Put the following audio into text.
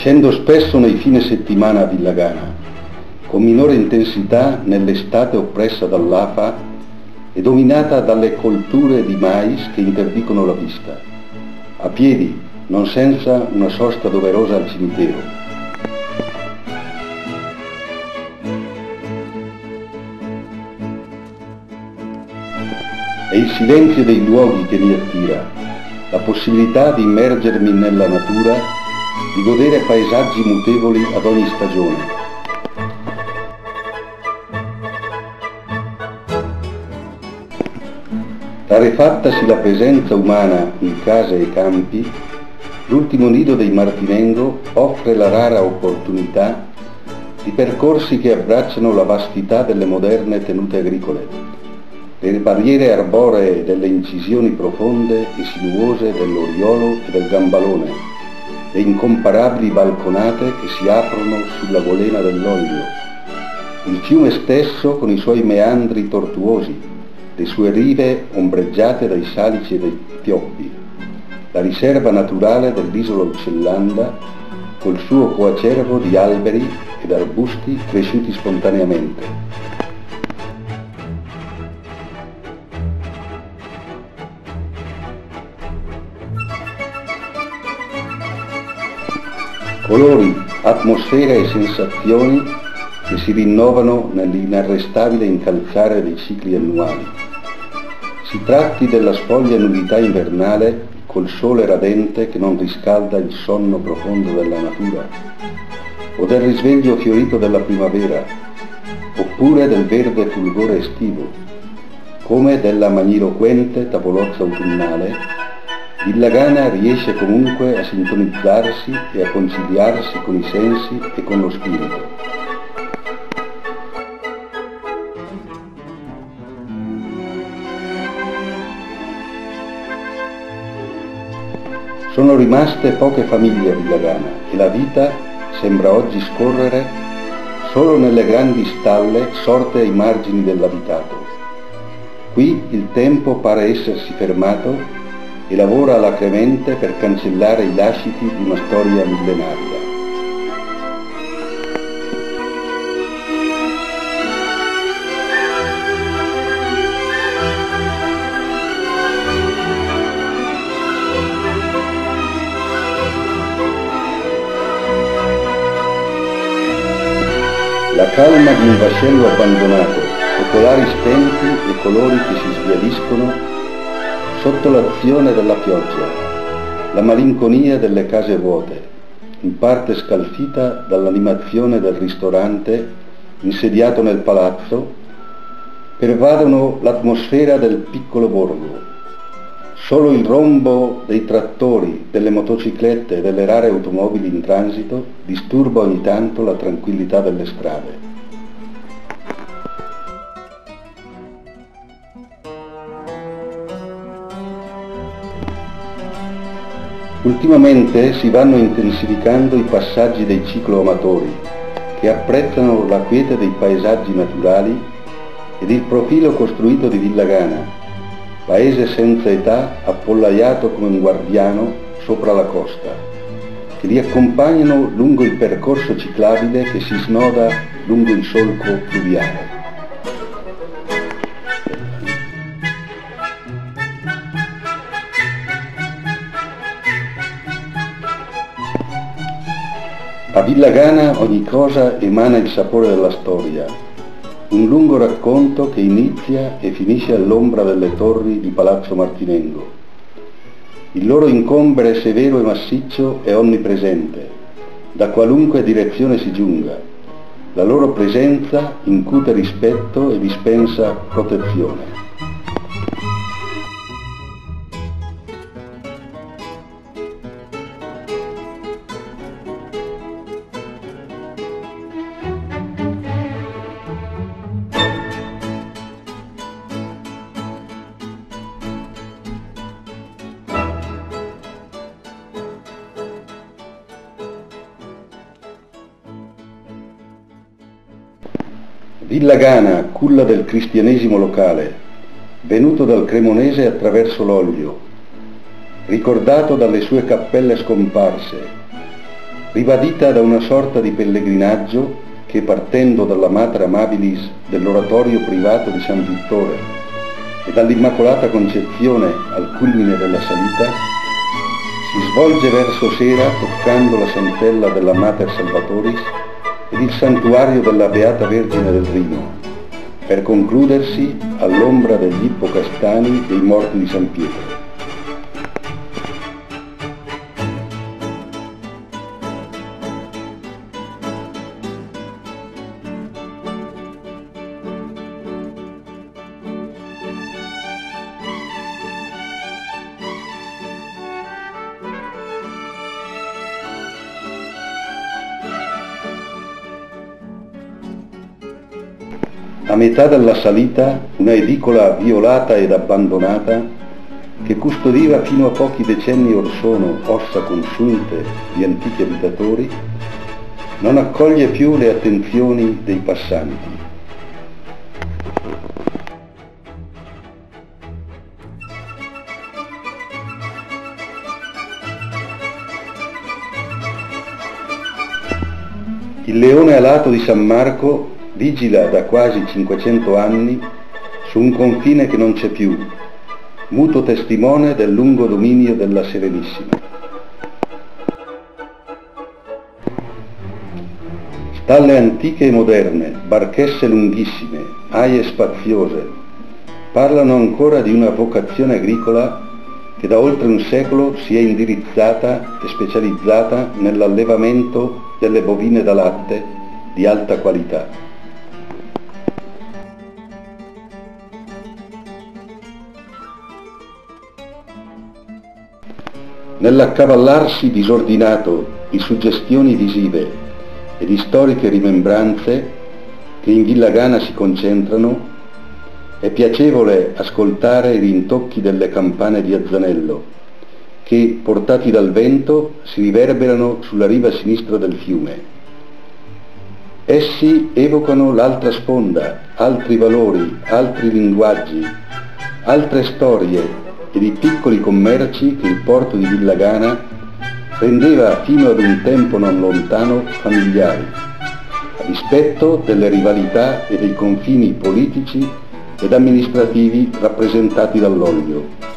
Scendo spesso nei fine settimana a Villagana, con minore intensità nell'estate oppressa dall'afa e dominata dalle colture di mais che interdicono la vista, a piedi, non senza una sosta doverosa al cimitero. È il silenzio dei luoghi che mi attira, la possibilità di immergermi nella natura, di godere paesaggi mutevoli ad ogni stagione. Rarefattasi la presenza umana in case e campi, l'ultimo nido dei Martinengo offre la rara opportunità di percorsi che abbracciano la vastità delle moderne tenute agricole le barriere arboree delle incisioni profonde e sinuose dell'Oriolo e del Gambalone, le incomparabili balconate che si aprono sulla golena dell'Olio, il fiume stesso con i suoi meandri tortuosi, le sue rive ombreggiate dai salici e dai pioppi, la riserva naturale dell'isola Uccellanda col suo coacervo di alberi ed arbusti cresciuti spontaneamente. Colori, atmosfere e sensazioni che si rinnovano nell'inarrestabile incalzare dei cicli annuali. Si tratti della spoglia nudità invernale col sole radente che non riscalda il sonno profondo della natura, o del risveglio fiorito della primavera, oppure del verde fulgore estivo, come della magniloquente tavolozza autunnale Villa Gana riesce comunque a sintonizzarsi e a conciliarsi con i sensi e con lo spirito. Sono rimaste poche famiglie a Villagana e la vita sembra oggi scorrere solo nelle grandi stalle sorte ai margini dell'abitato. Qui il tempo pare essersi fermato e lavora alacremente per cancellare i lasciti di una storia millenaria. La calma di un vascello abbandonato, focolari spenti e colori che si svialiscono sotto l'azione della pioggia, la malinconia delle case vuote, in parte scalfita dall'animazione del ristorante insediato nel palazzo, pervadono l'atmosfera del piccolo borgo. Solo il rombo dei trattori, delle motociclette e delle rare automobili in transito disturba ogni tanto la tranquillità delle strade. Ultimamente si vanno intensificando i passaggi dei cicloamatori che apprezzano la quiete dei paesaggi naturali ed il profilo costruito di Villagana, paese senza età appollaiato come un guardiano sopra la costa, che li accompagnano lungo il percorso ciclabile che si snoda lungo il solco fluviale. Villa Gana ogni cosa emana il sapore della storia, un lungo racconto che inizia e finisce all'ombra delle torri di Palazzo Martinengo. Il loro incombere severo e massiccio è onnipresente, da qualunque direzione si giunga. La loro presenza incute rispetto e dispensa protezione. Villa Gana, culla del cristianesimo locale, venuto dal Cremonese attraverso l'Oglio, ricordato dalle sue cappelle scomparse, ribadita da una sorta di pellegrinaggio che partendo dalla Mater Amabilis dell'oratorio privato di San Vittore e dall'Immacolata Concezione al culmine della salita, si svolge verso sera toccando la santella della Mater Salvatoris ed il santuario della Beata Vergine del Rino, per concludersi all'ombra degli ippocastani dei morti di San Pietro. A metà della salita una edicola violata ed abbandonata che custodiva fino a pochi decenni or sono ossa consunte di antichi abitatori, non accoglie più le attenzioni dei passanti. Il leone alato di San Marco vigila da quasi 500 anni su un confine che non c'è più, muto testimone del lungo dominio della Serenissima. Stalle antiche e moderne, barchesse lunghissime, aie spaziose, parlano ancora di una vocazione agricola che da oltre un secolo si è indirizzata e specializzata nell'allevamento delle bovine da latte di alta qualità. Nell'accavallarsi disordinato di suggestioni visive e di storiche rimembranze che in Villa Gana si concentrano, è piacevole ascoltare i rintocchi delle campane di Azzanello, che, portati dal vento, si riverberano sulla riva sinistra del fiume. Essi evocano l'altra sponda, altri valori, altri linguaggi, altre storie e di piccoli commerci che il porto di Villagana rendeva fino ad un tempo non lontano familiari, a dispetto delle rivalità e dei confini politici ed amministrativi rappresentati dall'olio.